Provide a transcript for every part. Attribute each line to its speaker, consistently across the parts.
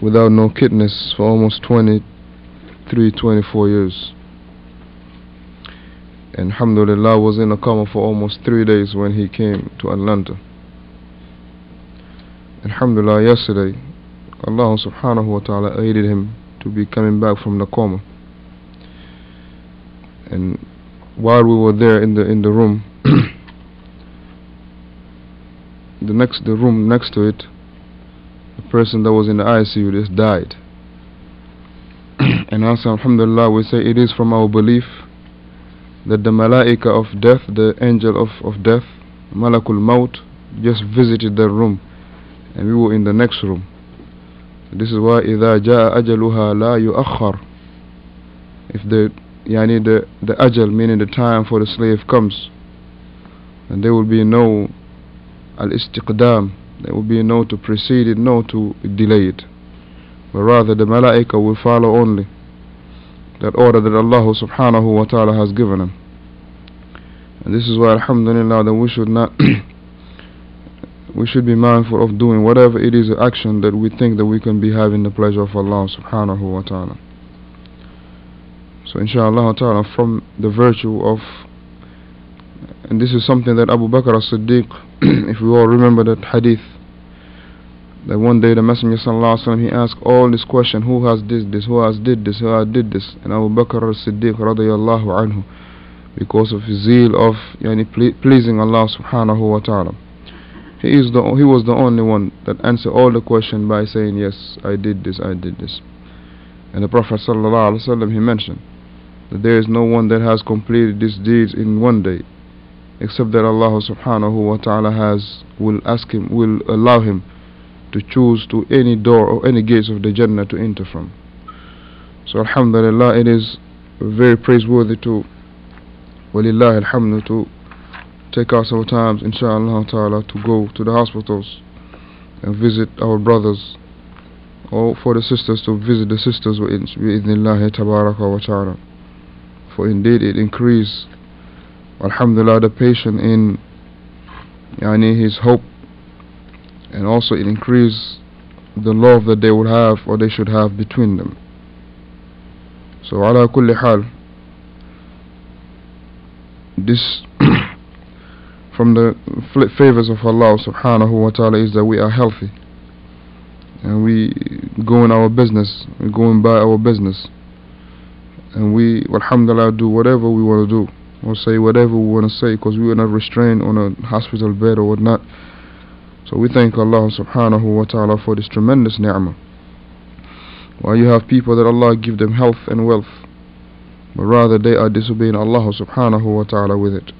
Speaker 1: without no kidneys for almost 23, 24 years. And alhamdulillah was in a coma for almost three days when he came to Atlanta. Alhamdulillah yesterday Allah subhanahu wa ta'ala aided him to be coming back from the coma. And while we were there in the in the room the next the room next to it person that was in the ICU just died. and also alhamdulillah we say it is from our belief that the malaika of death, the angel of, of death, Malakul Maut, just visited the room and we were in the next room. This is why إذا جاء أجلها لا يؤخر if the yani the the ajal meaning the time for the slave comes and there will be no al istiqdam there will be no to precede it no to delay it. But rather the malaika will follow only that order that Allah subhanahu wa ta'ala has given them. And this is why alhamdulillah that we should not we should be mindful of doing whatever it is action that we think that we can be having the pleasure of Allah subhanahu wa ta'ala. So inshallah ta'ala from the virtue of and this is something that Abu Bakr as-Siddiq if we all remember that hadith that one day the Messenger sallallahu alaihi wasallam he asked all this question who has this this who has did this who has did this? And Abu Bakr as-Siddiq radiyallahu anhu because of his zeal of yani, pleasing Allah subhanahu wa ta'ala. He is the he was the only one that answered all the question by saying yes I did this I did this. And the Prophet sallallahu alaihi wasallam he mentioned that there is no one that has completed these deeds in one day except that Allah subhanahu wa ta'ala has will ask him will allow him to choose to any door or any gates of the Jannah to enter from. So alhamdulillah it is very praiseworthy to walillah alhamdu to take out some times inshallah ta'ala to go to the hospitals and visit our brothers or for the sisters to visit the sisters with tabaraka wa ta'ala. For indeed it increase alhamdulillah the patient in yani his hope and also it increase the love that they would have or they should have between them. So ala kulli hal this from the favors of Allah subhanahu wa ta'ala is that we are healthy. And we go in our business we go and buy our business. And we alhamdulillah do whatever we want to do or say whatever we want to say because we are not restrained on a hospital bed or whatnot. So we thank Allah subhanahu wa ta'ala for this tremendous ni'mah. While you have people that Allah give them health and wealth but rather they are disobeying Allah subhanahu wa ta'ala with it.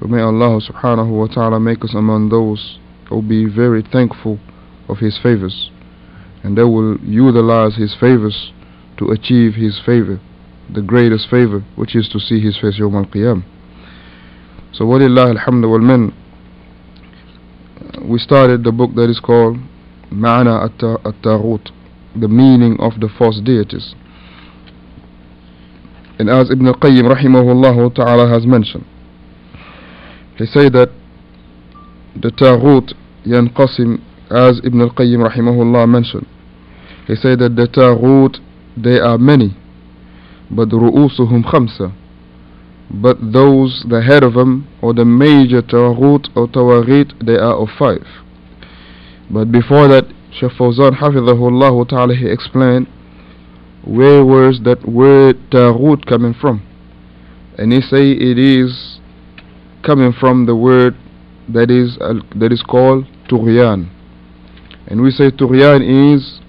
Speaker 1: So may Allah subhanahu wa ta'ala make us among those who will be very thankful of his favors. And they will utilize his favors to achieve his favor the greatest favor which is to see his face yawm al-qiyam. So walillah alhamdu wal min we started the book that is called Ma'ana at-Taghut the meaning of the false deities. And as Ibn al-Qayyim rahimahullah ta'ala has mentioned he said that the Taghut yanqasim as Ibn al-Qayyim rahimahullah mentioned he said that the Taghut they are many but رؤوسهم خمسة but those the head of them or the major taghut or tawaghit they are of five but before that Shaykh Fawzan hafidhahullah ta'ala he explained where was that word taghut coming from and he say it is coming from the word that is uh, that is called tughyan and we say tughyan is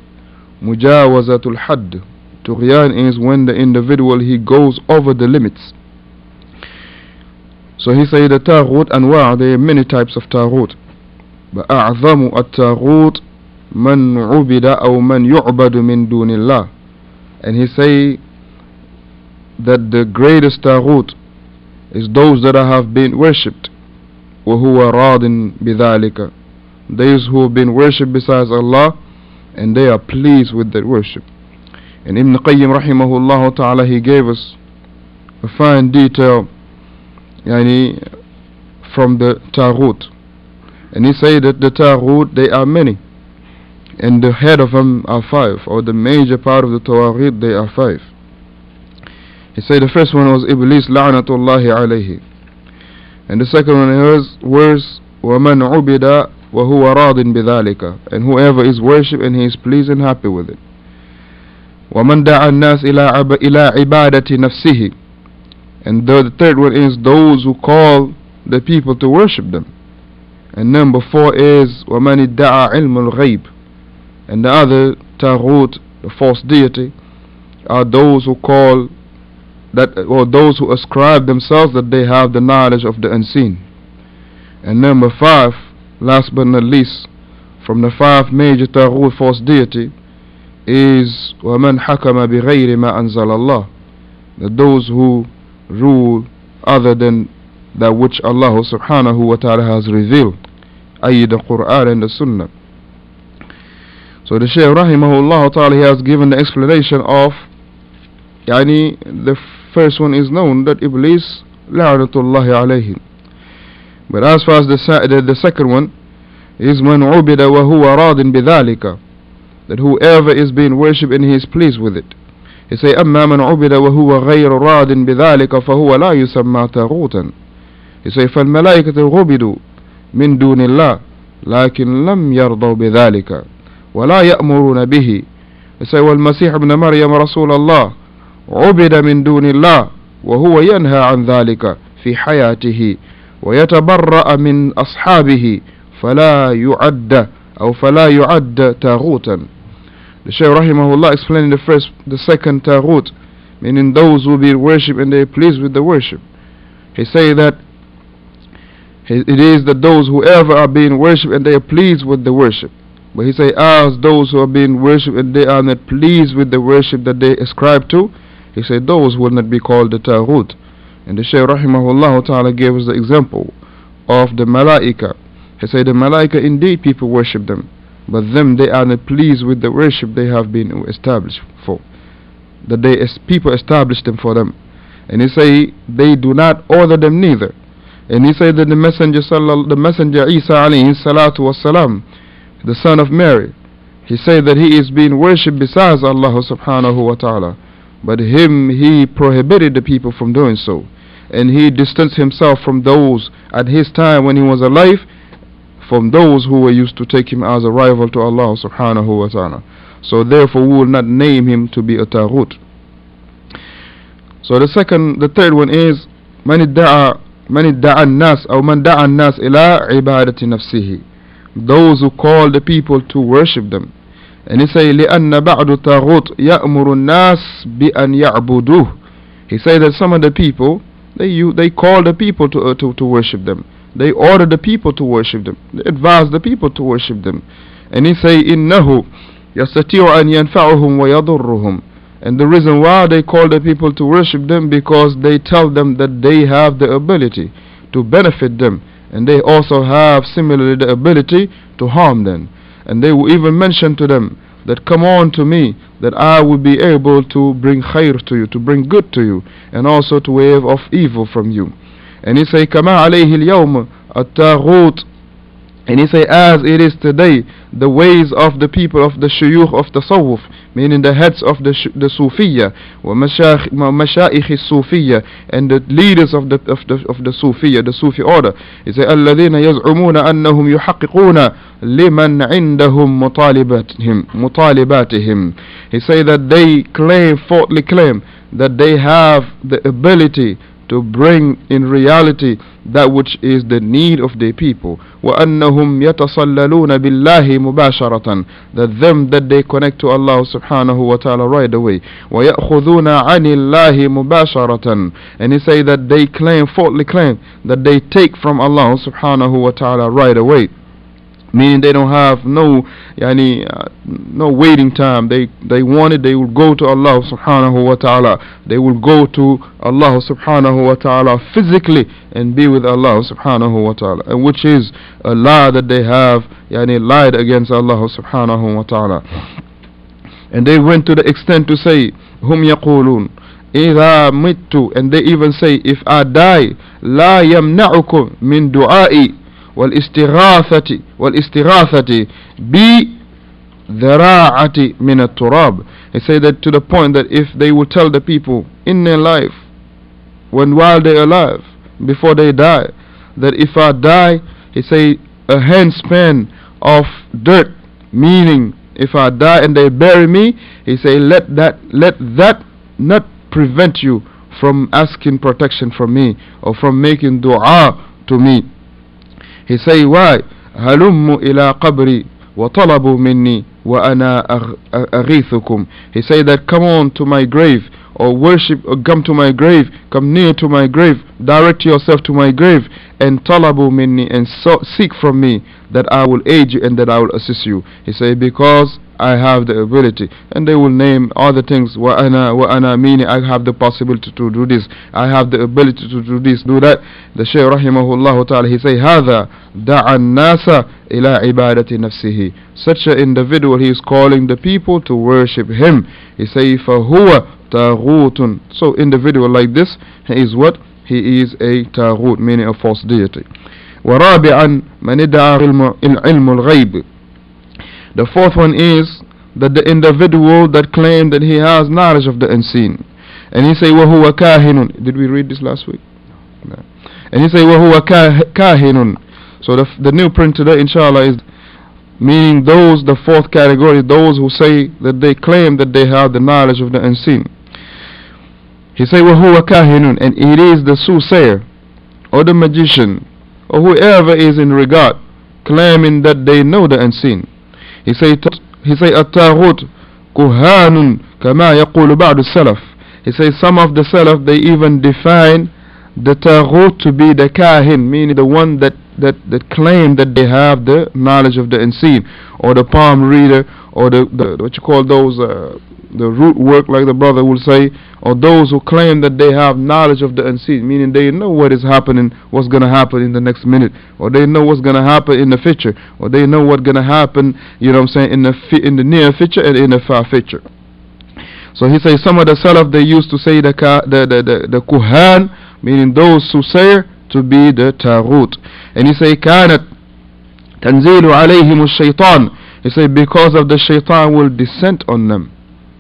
Speaker 1: mujawazatul hadd Tughyan is when the individual he goes over the limits. So he said the Taghut anwa' there are many types of Taghut. But أعظم التاغوت من عبد أو من يعبد من دون الله. And he say that the greatest Taghut is those that have been worshipped. وهو راض بذلك. Those who have been worshipped besides Allah and they are pleased with that worship. And Ibn Qayyim rahimahullah ta'ala he gave us a fine detail yani, from the Taghut. And he said that the Taghut they are many. and the head of them are five or the major part of the Tawagid they are five he said the first one was Iblis la'natullahi alayhi and the second one was was وَمَنْ عُبِدَ وَهُوَ رَاضٍ بِذَلِكَ and whoever is worshipped and he is pleased and happy with it وَمَنْ دَعَى النَّاسِ إِلَى عِبَادَةِ نَفْسِهِ and the, the third one is those who call the people to worship them and number four is وَمَنِ ادَّعَى عِلْمُ الْغَيْبِ and the other Taghut, the false deity are those who call that or those who ascribe themselves that they have the knowledge of the unseen and number five last but not least from the five major Taghut false deity is وَمَنْ حَكَمَ بِغَيْرِ مَا أَنزَلَ اللَّهِ that those who rule other than that which Allah subhanahu wa ta'ala has revealed i.e. the Quran and the Sunnah so the Shaykh rahimahullah ta'ala has given the explanation of يعني the first one is known that Iblis la'natullahi alayhi but as far as the, the, the second one is من عبد وهو راض بذلك that whoever is being worshipped and he is pleased with it. He say أما من عبد وهو غير راض بذلك فهو لا يسمى تاغوتا he say فالملائكة عبدوا من دون الله لكن لم يرضوا بذلك ولا يأمرون به he say والمسيح ابن مريم رسول الله عبد من دون الله وهو ينهى عن ذلك في حياته ويتبرأ من أصحابه فلا يعد أو فلا يعد تاغوتا The Shaykh Rahimahullah explaining the first, the second Taghut, meaning those who be worshipped and they are pleased with the worship. He say that it is that those who ever are being worshipped and they are pleased with the worship. But he say as those who are being worshipped and they are not pleased with the worship that they ascribe to, he say those will not be called the Taghut. And the Shaykh Rahimahullah Ta'ala gave us the example of the Malaika. He said the Malaika indeed people worship them but them they are not pleased with the worship they have been established for. That they as people established them for them. And he say they do not order them neither. And he said that the messenger the messenger Isa alayhi salatu wasalam the son of Mary he said that he is being worshipped besides Allah subhanahu wa ta'ala. But him he prohibited the people from doing so. And he distanced himself from those at his time when he was alive from those who were used to take him as a rival to Allah subhanahu wa ta'ala. So therefore we will not name him to be a taghut. So the second, the third one is من ادعى من ادعى الناس أو من دعا الناس إلى عبادة نفسه those who call the people to worship them and he say لأن بعض الطاغوت يأمر الناس بأن يعبدوه he say that some of the people they you they call the people to, uh, to, to worship them they order the people to worship them. They advise the people to worship them. And he say, إِنَّهُ يَسْتَطِيعُ أَنْ يَنْفَعُهُمْ وَيَضُرُّهُم And the reason why they call the people to worship them because they tell them that they have the ability to benefit them. And they also have similarly the ability to harm them. And they will even mention to them that come on to me that I will be able to bring khair to you, to bring good to you, and also to wave off evil from you. And he say, كما عليه اليوم التاغوت and he say, as it is today, the ways of the people of the shuyukh of the Sawf, meaning the heads of the, the Sufiya, Mashayikh Sufiya, and the leaders of the, of the, of the Sufiya, the Sufi order. He say, الذين يزعمون أنهم يحققون لمن عندهم مطالباتهم, مطالباتهم. He say that they claim, falsely claim, that they have the ability to bring in reality that which is the need of the people وأنهم يتصللون بالله مباشرة that them that they connect to Allah subhanahu wa ta'ala right away ويأخذون عن الله مباشرة and he say that they claim falsely claim that they take from Allah subhanahu wa ta'ala right away meaning they don't have no yani, uh, no waiting time they they want it they will go to Allah subhanahu wa ta'ala they will go to Allah subhanahu wa ta'ala physically and be with Allah subhanahu wa ta'ala and which is a lie that they have yani, lied against Allah subhanahu wa ta'ala and they went to the extent to say hum yaqulun إذا مت and they even say if I die لا يمنعكم من دعائي والاستغاثة والاستغاثة بي الذراعة من التراب he said that to the point that if they would tell the people in their life when while they're alive before they die that if I die he say a handspan of dirt meaning if I die and they bury me he say let that let that not prevent you from asking protection from me or from making dua to me he say why هلم إلى قبري وطلبوا مني وأنا أغيثكم he say that come on to my grave or worship or come to my grave come near to my grave direct yourself to my grave and talabu minni and so seek from me that I will aid you and that I will assist you he say because I have the ability and they will name other things wa ana wa ana meaning I have the possibility to do this I have the ability to do this do that the Shaykh rahimahullah ta'ala he say هذا دعا الناس إلى عبادة نفسه such an individual he is calling the people to worship him he say فهو تاغوت so individual like this he is what he is a تاغوت meaning a false deity ورابعا من ادعى علم الغيب the fourth one is that the individual that claimed that he has knowledge of the unseen. And he say, وَهُوَ كَاهِنٌ Did we read this last week? No. And he say, وَهُوَ كَاهِنٌ So the, the new print today, inshallah, is meaning those, the fourth category, those who say that they claim that they have the knowledge of the unseen. He say, وَهُوَ كَاهِنٌ And it is the soothsayer, or the magician, or whoever is in regard, claiming that they know the unseen. He say, he say الطاغوت كهان كما يقول بعض السلف. He say some of the Salaf they even define the taghut to be the kahin, meaning the one that, that, that claim that they have the knowledge of the unseen, or the palm reader, or the, the what you call those uh, the root work, like the brother will say, or those who claim that they have knowledge of the unseen, meaning they know what is happening, what's going to happen in the next minute, or they know what's going to happen in the future, or they know what's going to happen, you know what I'm saying, in the in the near future and in the far future. So he says some of the Salaf they used to say the the the the, the kuhan, meaning those who say to be the taghut, and he say كانت تنزيل عليهم الشيطان. He say because of the shaitan will descend on them.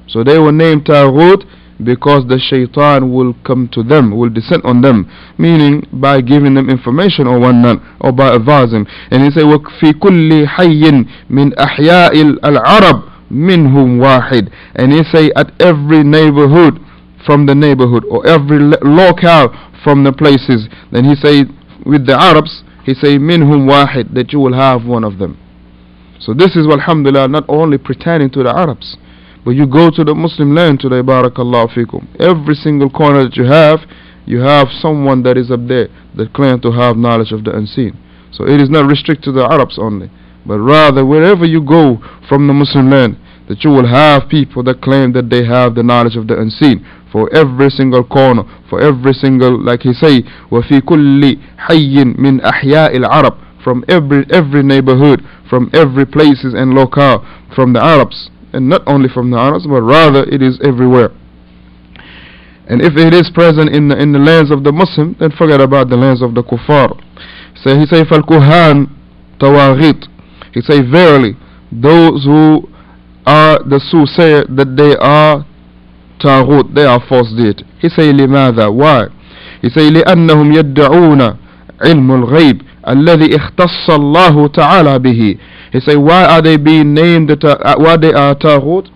Speaker 1: So they were named Taghut because the shaitan will come to them, will descend on them, meaning by giving them information or whatnot, or by advising. And he said, وَفِي كُلِّ حَيٍّ مِنْ أَحْيَاءِ الْعَرَبِ مِنْهُمْ وَاحِدٍ And he say, at every neighborhood from the neighborhood, or every locale from the places, then he say, with the Arabs, he say, minhum wahid, that you will have one of them. So this is, alhamdulillah, not only pertaining to the Arabs, but you go to the Muslim land today, barakallahu fikum. Every single corner that you have, you have someone that is up there that claim to have knowledge of the unseen. So it is not restricted to the Arabs only, but rather wherever you go from the Muslim land, that you will have people that claim that they have the knowledge of the unseen for every single corner, for every single, like he say, وَفِي كُلِّ حَيٍّ مِنْ أَحْيَاءِ الْعَرَبِ from every every neighborhood, from every places and locale, from the Arabs and not only from the Arabs but rather it is everywhere and if it is present in the, in the lands of the Muslim then forget about the lands of the kuffar so he say فالكهان tawaghit he say verily those who are the soothsayer that they are taghut they are false deity he say لماذا why he say لأنهم يدعون علم الغيب الذي اختص الله تعالى به he say, why are they being named, uh, why they are Taghut?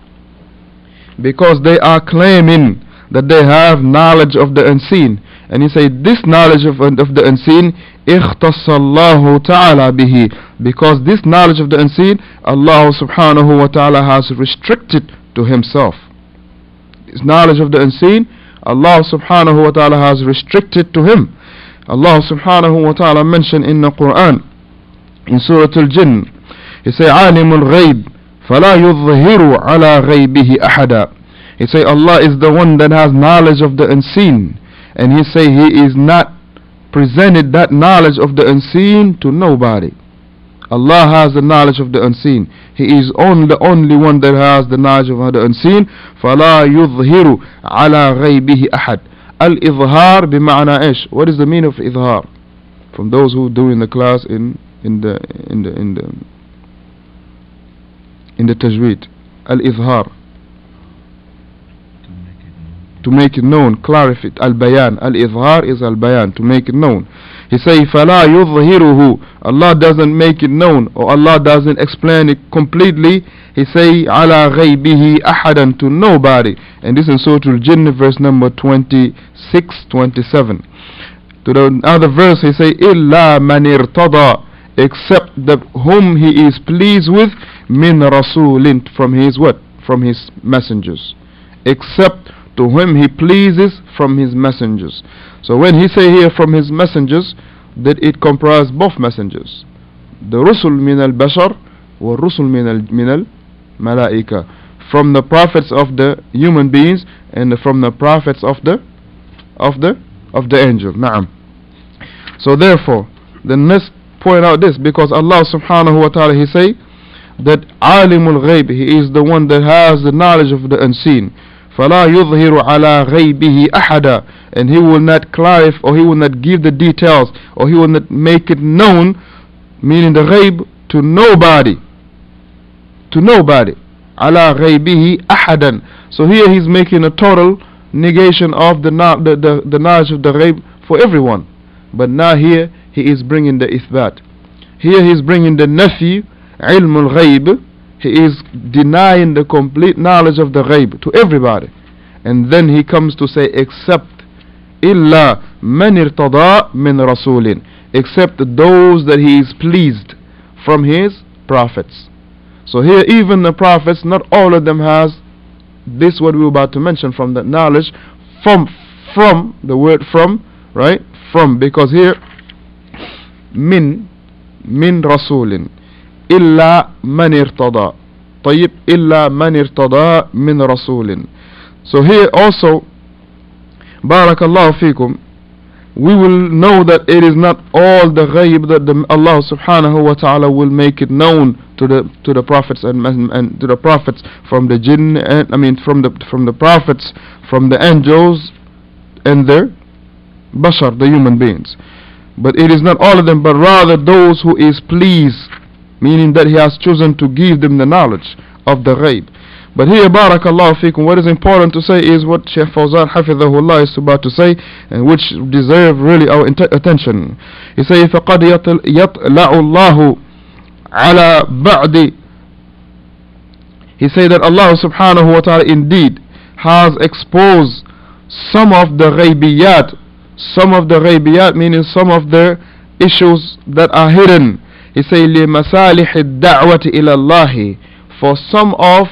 Speaker 1: Because they are claiming that they have knowledge of the unseen. And he say, this knowledge of, of the unseen, اختص الله تعالى به. Because this knowledge of the unseen, Allah subhanahu wa ta'ala has restricted to himself. This knowledge of the unseen, Allah subhanahu wa ta'ala has restricted to him. Allah subhanahu wa ta'ala mentioned in the Quran, in Surah Al-Jinn, he say عالم الغيب فلا يظهر على غيبه أحدا He say Allah is the one that has knowledge of the unseen and he say he is not presented that knowledge of the unseen to nobody. Allah has the knowledge of the unseen. He is only the only one that has the knowledge of the unseen. فلا يظهر على غيبه أحد. الإظهار بمعنى إيش? What is the meaning of إظهار? From those who do in the class in in the in the in the in the tajweed al-izhar to make it known clarify it al-bayan al-izhar is al-bayan to make it known he say فَلَا يُظْهِرُهُ Allah doesn't make it known or Allah doesn't explain it completely he say عَلَى غَيْبِهِ أَحَدًا to nobody and this is Surah Al-Jinn verse number 26 27 to the other verse he say إِلَّا مَنِ ارْتَضَى except the whom he is pleased with min rasulin from his what from his messengers except to whom he pleases from his messengers so when he say here from his messengers that it comprise both messengers the rusul min al bashar wa rusul min al min al malaika from the prophets of the human beings and from the prophets of the of the of the angel na'am so therefore the next point out this because Allah subhanahu wa ta'ala he say that alimul ghayb he is the one that has the knowledge of the unseen فلا يظهر على غيبه أحدا and he will not clarify or he will not give the details or he will not make it known meaning the ghaib to nobody. To nobody. Ala ghaibihi ahadan. So here he's making a total negation of the, the, the, the knowledge of the ghaib for everyone. But now here he is bringing the ithbat. Here he is bringing the nafi ilmul ghaib. He is denying the complete knowledge of the ghaib to everybody. And then he comes to say except illa man irtada min rasulin except those that he is pleased from his prophets so here even the prophets not all of them has this what we were about to mention from the knowledge from from the word from right from because here min min rasulin إلا من ارتضى طيب إلا من ارتضى من رسول so here also Barakallahu fikum. We will know that it is not all the ghaib that the, Allah subhanahu wa ta'ala will make it known to the to the prophets and, and, and to the prophets from the jinn and, I mean from the from the prophets from the angels and their bashar the human beings but it is not all of them but rather those who is pleased meaning that he has chosen to give them the knowledge of the ghaib But here, barakallahu fikum, what is important to say is what Shaykh Fawzan hafidhahullah is about to say, and which deserve really our attention. He says, فَقَدْ يَطْلَعُ اللَّهُ عَلَى بَعْدِ He said that Allah subhanahu wa ta'ala indeed has exposed some of the ghaibiyat, some of the ghaibiyat meaning some of the issues that are hidden he say لمصالح الدعوة إلى الله for some of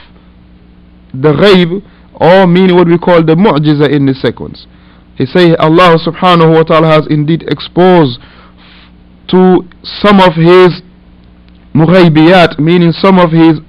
Speaker 1: the ghaib or meaning what we call the mu'jiza in the sequence he say Allah subhanahu wa ta'ala has indeed exposed to some of his mughaybiyat meaning some of his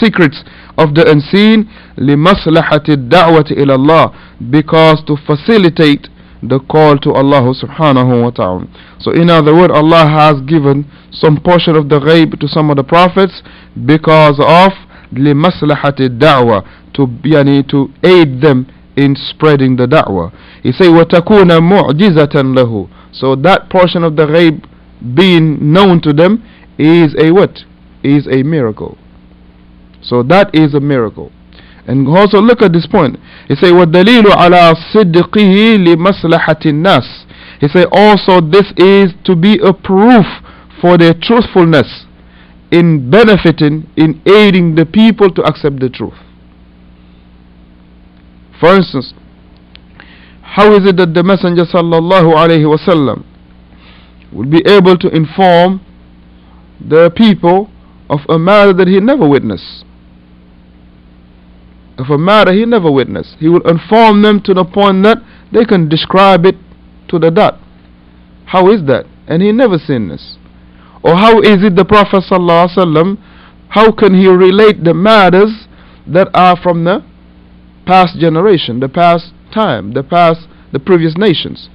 Speaker 1: secrets of the unseen لمصلحة الدعوة إلى الله because to facilitate the call to Allah subhanahu wa ta'ala. So in other words, Allah has given some portion of the ghaib to some of the prophets because of لمصلحة الدعوة to, yani, to aid them in spreading the da'wah. He say وَتَكُونَ مُعْجِزَةً لَهُ So that portion of the ghaib being known to them is a what? Is a miracle. So that is a miracle. And also look at this point. He say وَالدَّلِيلُ عَلَى صِدْقِهِ لِمَصْلَحَةِ النَّاسِ He say also this is to be a proof for their truthfulness in benefiting, in aiding the people to accept the truth. For instance, how is it that the Messenger sallallahu alaihi wasallam will be able to inform the people of a matter that he never witnessed? Of a matter he never witnessed. He will inform them to the point that they can describe it to the dot. How is that? And he never seen this. Or how is it the Prophet ﷺ, how can he relate the matters that are from the past generation, the past time, the past, the previous nations?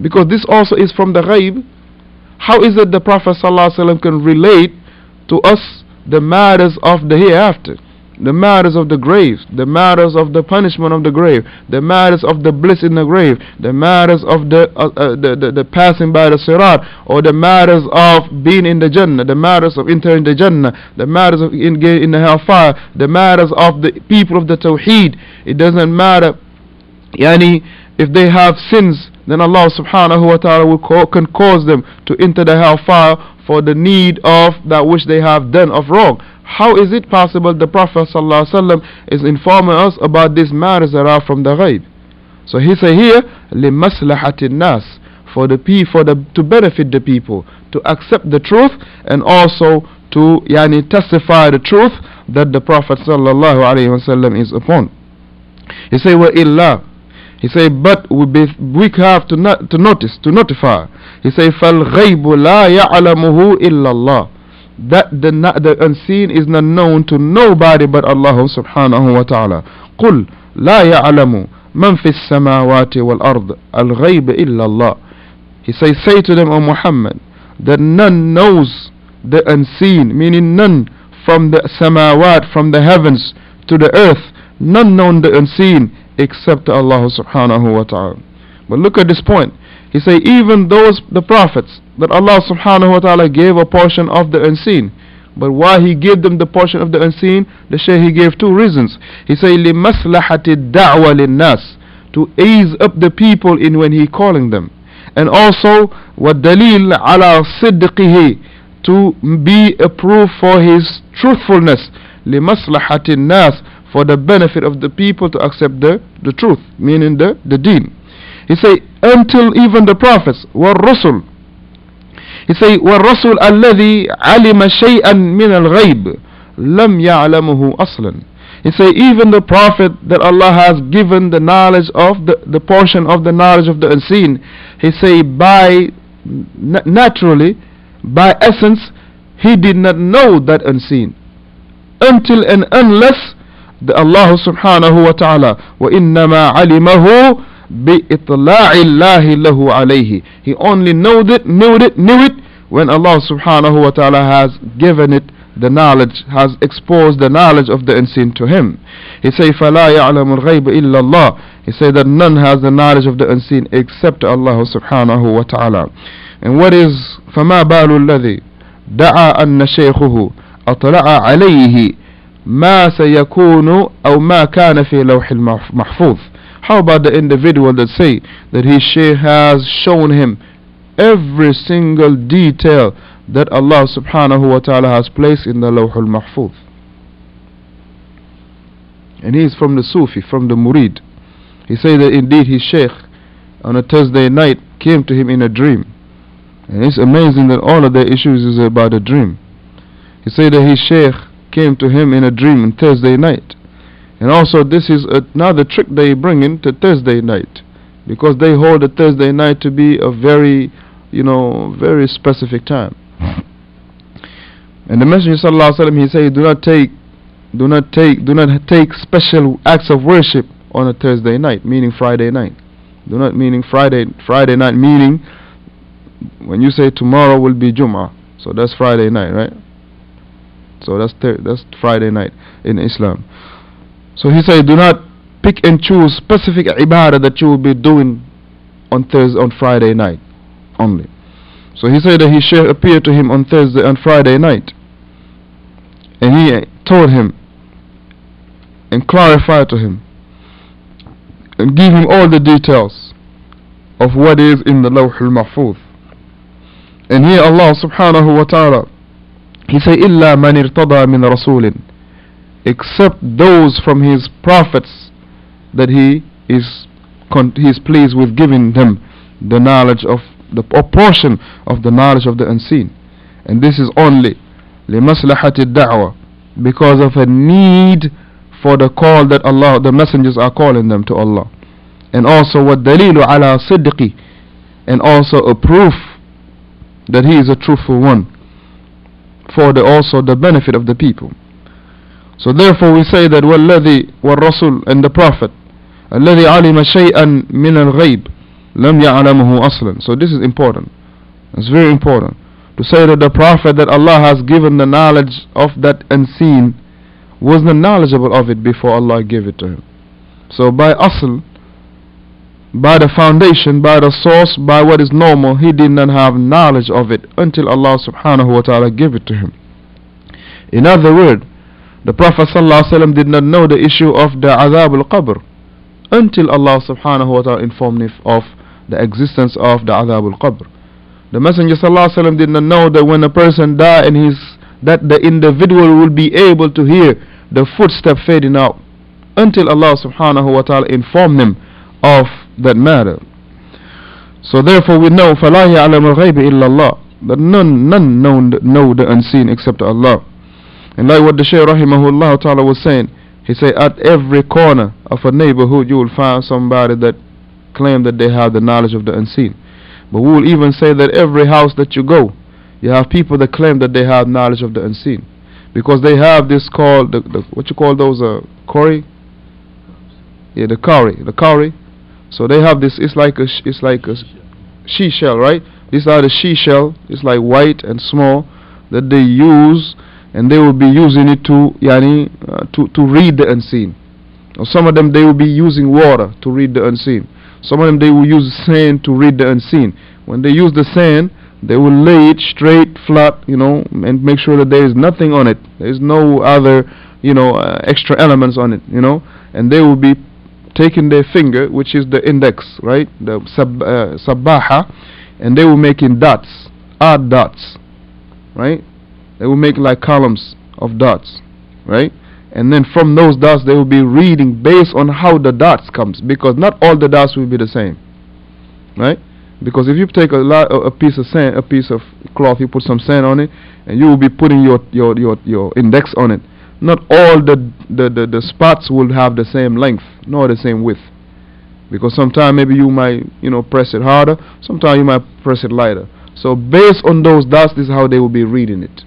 Speaker 1: Because this also is from the ghaib. How is it the Prophet ﷺ can relate to us the matters of the hereafter? The matters of the grave, the matters of the punishment of the grave, the matters of the bliss in the grave, the matters of the, uh, uh, the, the, the, passing by the sirat, or the matters of being in the Jannah, the matters of entering the Jannah, the matters of in, in the hellfire, the matters of the people of the Tawheed. It doesn't matter, yani, if they have sins, then Allah subhanahu wa ta'ala will can cause them to enter the hellfire for the need of that which they have done of wrong. How is it possible the Prophet ﷺ is informing us about these matters that are from the ghaib? So he say here, لِمَسْلَحَةِ النَّاسِ for the for the to benefit the people, to accept the truth and also to yani, testify the truth that the Prophet ﷺ is upon. He say, وَإِلَّا He say, but we, be, we have to, not, to notice, to notify. He say, فَالْغَيْبُ لَا يَعْلَمُهُ إِلَّا اللَّهِ that the, the unseen is not known to nobody but Allah subhanahu wa ta'ala قل لا يعلم من في السماوات والأرض الغيب إلا الله He says say to them O Muhammad that none knows the unseen meaning none from the samawat from the heavens to the earth none known the unseen except Allah subhanahu wa ta'ala but look at this point he say even those the prophets that Allah subhanahu wa ta'ala gave a portion of the unseen. But why he gave them the portion of the unseen? The Shaykh he gave two reasons. He say لِمَسْلَحَةِ الدَّعْوَةِ لِلنَّاسِ To ease up the people in when he calling them. And also وَالدَّلِيلِ عَلَى صِدْقِهِ To be a proof for his truthfulness. لِمَسْلَحَةِ النَّاسِ For the benefit of the people to accept the, the truth. Meaning the, the deen. He say until even the prophets were Rasul he say والرسول الذي علم شيئا من الغيب لم يعلمه أصلا He say even the prophet that Allah has given the knowledge of the, the portion of the knowledge of the unseen he say by naturally by essence he did not know that unseen until and unless the Allah subhanahu wa ta'ala وإنما علمه بإطلاع الله له عليه he only knew it knew it knew it when Allah subhanahu wa ta'ala has given it the knowledge has exposed the knowledge of the unseen to him he say فلا يعلم الغيب إلا الله he say that none has the knowledge of the unseen except Allah subhanahu wa ta'ala and what is فما بال الذي دعا أن شيخه أطلع عليه ما سيكون أو ما كان في لوح المحفوظ how about the individual that say that his shaykh has shown him every single detail that Allah subhanahu wa ta'ala has placed in the Lawhul Mahfuz. And he is from the Sufi, from the Murid. He said that indeed his Shaykh on a Thursday night came to him in a dream. And it's amazing that all of their issues is about a dream. He said that his Shaykh came to him in a dream on Thursday night. And also this is another trick they bring in to Thursday night because they hold a Thursday night to be a very, you know, very specific time. And the Messenger sallallahu alaihi wasallam he said, do not take, do not take, do not take special acts of worship on a Thursday night, meaning Friday night. Do not meaning Friday, Friday night, meaning when you say tomorrow will be Jum'ah, so that's Friday night, right? So that's that's Friday night in Islam. So he said, do not pick and choose specific ibadah that you will be doing on Thursday, on Friday night only. So he said that he shall appear to him on Thursday and Friday night. And he told him and clarified to him and give him all the details of what is in the Lawh al-Mahfuz. And here Allah subhanahu wa ta'ala he say إِلَّا مَنِ ارْتَضَى مِنْ رَسُولٍ except those from his prophets that he is he is pleased with giving them the knowledge of the portion of the knowledge of the unseen and this is only لمصلحة الدعوة because of a need for the call that Allah the messengers are calling them to Allah and also والدليل على صدقي and also a proof that he is a truthful one for the also the benefit of the people so therefore we say that والذي والرسول and the Prophet الذي علم شيئا من الغيب لم يعلمه أصلا So this is important. It's very important to say that the Prophet that Allah has given the knowledge of that unseen was not knowledgeable of it before Allah gave it to him. So by asl, by the foundation, by the source, by what is normal, he did not have knowledge of it until Allah subhanahu wa ta'ala gave it to him. In other words, the Prophet ﷺ did not know the issue of the azab al-qabr until Allah subhanahu wa ta'ala informed him of the existence of the azab al-qabr. The Messenger ﷺ did not know that when a person died and his that the individual will be able to hear the footstep fading out until Allah subhanahu wa ta'ala informed him of that matter. So therefore we know فَلَا يَعْلَمُ الْغَيْبِ إِلَّا اللَّهِ that none, none know, know the unseen except Allah. And like what the Shaykh rahimahullah ta'ala was saying, he said at every corner of a neighborhood you will find somebody that claim that they have the knowledge of the unseen. But we will even say that every house that you go, you have people that claim that they have knowledge of the unseen. Because they have this called, the, the, what you call those, uh, Kori? Yeah, the Kari, the Kari. So they have this, it's like a, it's like a she shell, right? These are the she shell, it's like white and small, that they use and they will be using it to yani uh, to to read the unseen. Or some of them they will be using water to read the unseen. Some of them they will use sand to read the unseen. When they use the sand they will lay it straight flat you know and make sure that there is nothing on it. There is no other you know uh, extra elements on it you know. And they will be taking their finger which is the index right? The sab uh, sabaha and they will making dots odd dots right they will make like columns of dots, right? And then from those dots they will be reading based on how the dots comes because not all the dots will be the same, right? Because if you take a, lot, a piece of sand, a piece of cloth, you put some sand on it, and you will be putting your your your, your index on it. Not all the, the, the, the spots will have the same length, nor the same width. Because sometimes maybe you might, you know, press it harder, sometimes you might press it lighter. So based on those dots, this is how they will be reading it.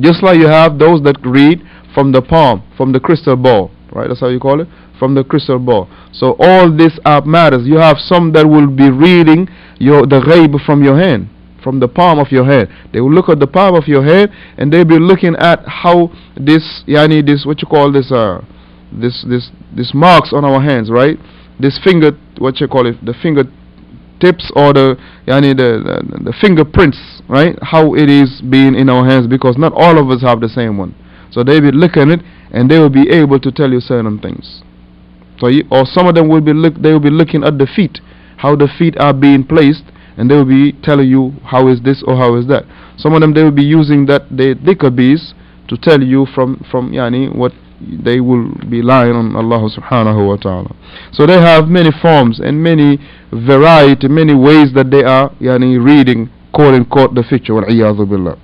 Speaker 1: Just like you have those that read from the palm, from the crystal ball, right? That's how you call it? From the crystal ball. So all this app matters. You have some that will be reading your the ghaib from your hand, from the palm of your hand. They will look at the palm of your hand and they'll be looking at how this yani this what you call this uh this this this marks on our hands, right? This finger what you call it, the finger tips or the yani the, the, the fingerprints right? How it is being in our hands because not all of us have the same one. So they will look at it and they will be able to tell you certain things. So you, or some of them will be look they will be looking at the feet how the feet are being placed and they will be telling you how is this or how is that. Some of them they will be using that the dhikr bees to tell you from from yani what they will be lying on Allah subhanahu wa ta'ala. So they have many forms and many variety, many ways that they are yani, reading quote unquote the future. billah.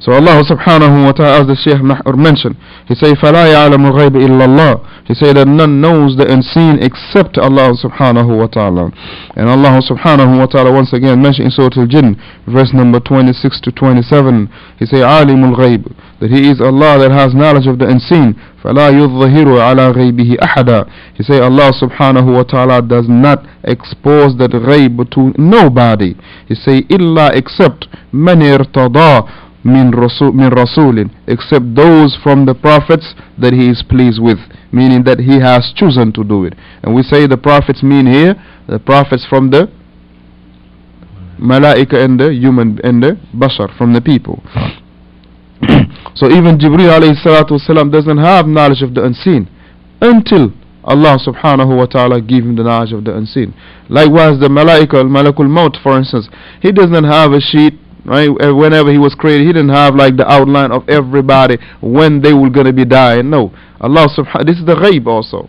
Speaker 1: So Allah subhanahu wa ta'ala as the Shaykh Mahur mentioned, he said, فَلَا يَعْلَمُ الْغَيْبِ إِلَّا اللَّهِ He said that none knows the unseen except Allah subhanahu wa ta'ala. And Allah subhanahu wa ta'ala once again mentioned in Surah Al-Jinn, verse number 26 to 27, he said, عَالِمُ الْغَيْبِ That He is Allah that has knowledge of the unseen. فَلَا يُظْهِرُ عَلَى غَيْبِهِ أَحَدًا He say Allah subhanahu wa ta'ala does not expose that ghaib to nobody. He say إِلَّا except مَنِ ارْتَضَى min, rasul, min rasulin except those from the prophets that he is pleased with meaning that he has chosen to do it and we say the prophets mean here the prophets from the malaika and the human and the bashar from the people so even Jibril alayhi salatu wasalam doesn't have knowledge of the unseen until Allah subhanahu wa ta'ala give him the knowledge of the unseen. Likewise the malaika, malakul maut for instance, he doesn't have a sheet right whenever he was created he didn't have like the outline of everybody when they were going to be dying no Allah subhanahu this is the ghaib also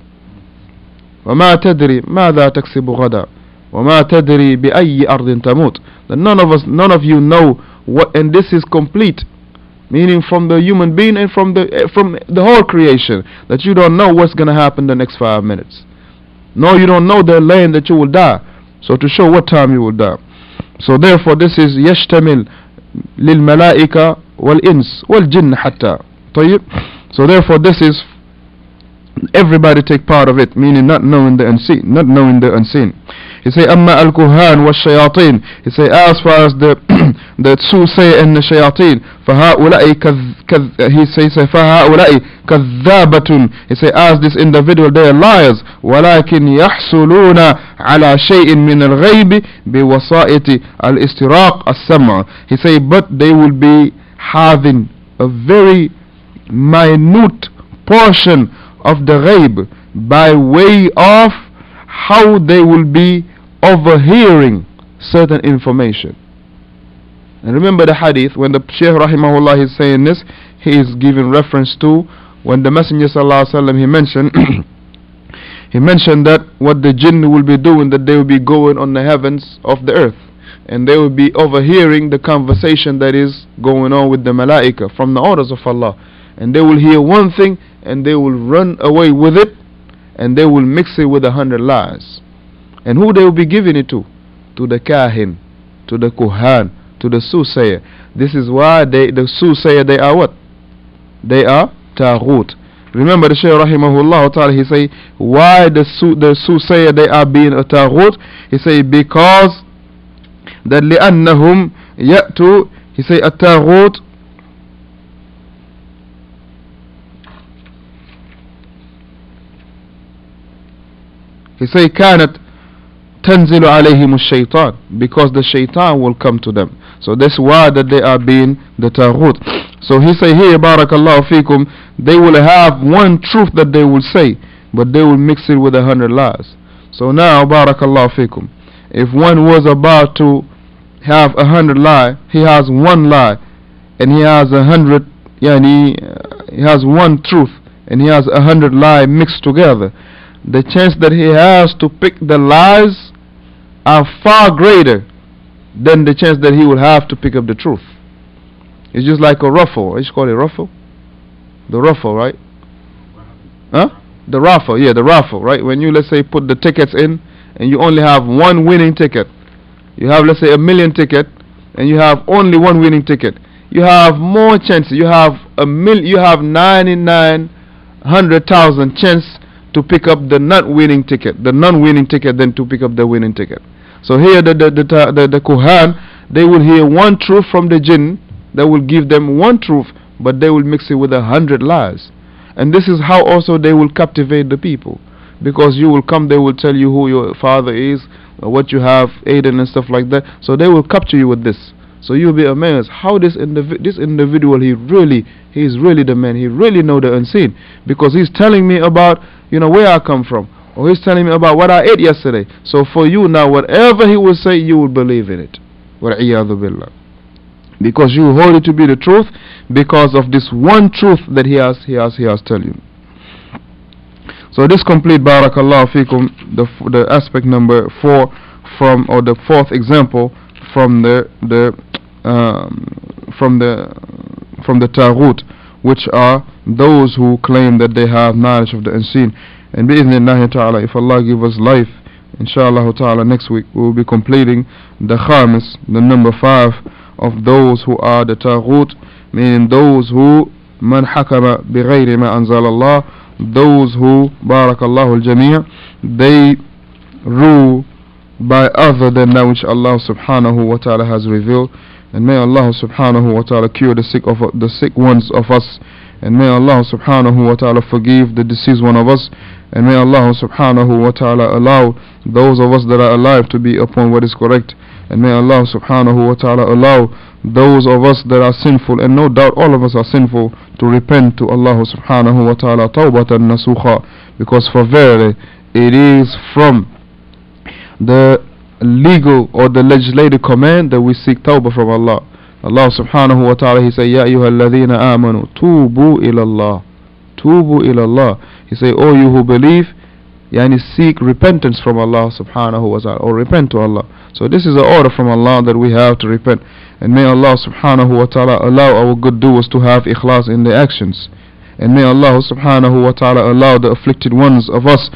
Speaker 1: وما تدري ماذا تكسب غدا وما تدري بأي أرض تموت that none of us none of you know what and this is complete meaning from the human being and from the eh, from the whole creation that you don't know what's going to happen the next five minutes no you don't know the land that you will die so to show what time you will die so therefore this is يشتمل للملائكة والإنس والجن حتى طيب so therefore this is everybody take part of it meaning not knowing the unseen not knowing the unseen He say, أما الكهان والشياطين. He say, as far as the the soothsayer and the shayateen, فهؤلاء كذ, كذ, he say, say فهؤلاء كذابة. He say, as this individual, they are liars. ولكن يحصلون على شيء من الغيب بوسائط الاستراق السمع. He say, but they will be having a very minute portion of the ghaib by way of how they will be overhearing certain information. And remember the hadith when the Shaykh Rahimahullah is saying this, he is giving reference to when the Messenger Sallallahu alaihi wasallam he mentioned he mentioned that what the jinn will be doing that they will be going on the heavens of the earth and they will be overhearing the conversation that is going on with the malaika from the orders of Allah and they will hear one thing and they will run away with it and they will mix it with a hundred lies. And who they will be giving it to? To the kahin, to the kohan, to the soothsayer. This is why they, the soothsayer, they are what? They are taghut. Remember the Shaykh rahimahullah he say, why the, su the soothsayer, they are being a taghut? He say, because that لأنهم يأتوا, he say, a taghut He say كانت تنزل عليهم الشيطان because the shaitan will come to them. So that's why that they are being the taghut. So he say here barakallahu fikum they will have one truth that they will say but they will mix it with a hundred lies. So now barakallahu fikum if one was about to have a hundred lie he has one lie and he has a hundred yani he has one truth and he has a hundred lie mixed together the chance that he has to pick the lies are far greater than the chance that he will have to pick up the truth. It's just like a ruffle. What you call it ruffle? The ruffle, right? Huh? The raffle, yeah, the raffle, right? When you let's say put the tickets in and you only have one winning ticket. You have let's say a million ticket and you have only one winning ticket. You have more chances. You have a mil you have ninety nine hundred thousand chance to pick up the not winning ticket, the non winning ticket, than to pick up the winning ticket. So here the the the, the, the Kohan, they will hear one truth from the jinn that will give them one truth, but they will mix it with a hundred lies. And this is how also they will captivate the people. Because you will come, they will tell you who your father is, what you have eaten and stuff like that. So they will capture you with this. So you'll be amazed how this indiv this individual he really he is really the man. He really know the unseen because he's telling me about you know where I come from or he's telling me about what I ate yesterday. So for you now, whatever he will say, you will believe in it. Because you hold it to be the truth because of this one truth that he has he has he has tell you. So this complete barakallah fikum the the aspect number four from or the fourth example from the the um, from the from the Taghut which are those who claim that they have knowledge of the unseen. And bi'idhnillahi ta'ala if Allah give us life inshallah ta'ala next week we will be completing the khamis the number five of those who are the Taghut meaning those who man hakama bighayri ma anzal Allah those who barakallahu al-jami' they rule by other than that which Allah subhanahu wa ta'ala has revealed and may Allah subhanahu wa ta'ala cure the sick of the sick ones of us. And may Allah subhanahu wa ta'ala forgive the deceased one of us. And may Allah subhanahu wa ta'ala allow those of us that are alive to be upon what is correct. And may Allah subhanahu wa ta'ala allow those of us that are sinful, and no doubt all of us are sinful, to repent to Allah subhanahu wa ta'ala tawbatan nasukha. Because for verily it is from the legal or the legislative command that we seek tawbah from Allah. Allah subhanahu wa ta'ala he say Ya ayyuha alladhina amanu tubu ila Allah Tubu ila Allah He say oh you who believe yani seek repentance from Allah subhanahu wa ta'ala or repent to Allah. So this is an order from Allah that we have to repent. And may Allah subhanahu wa ta'ala allow our good doers to have ikhlas in their actions. And may Allah subhanahu wa ta'ala allow the afflicted ones of us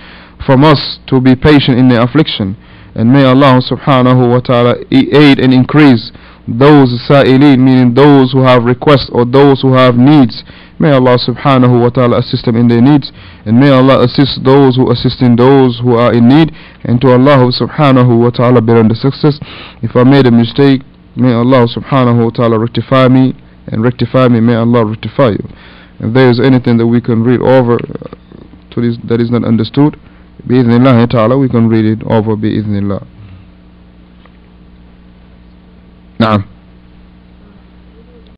Speaker 1: from us to be patient in their affliction and may Allah subhanahu wa ta'ala aid and increase those sa'ilin, meaning those who have requests or those who have needs. May Allah subhanahu wa ta'ala assist them in their needs and may Allah assist those who assist in those who are in need and to Allah subhanahu wa ta'ala belong the success. If I made a mistake, may Allah subhanahu wa ta'ala rectify me and rectify me, may Allah rectify you. If there is anything that we can read over uh, to this that is not understood, Bismillah, eh, ta'ala, we can read it over Bismillah. Now. Naam.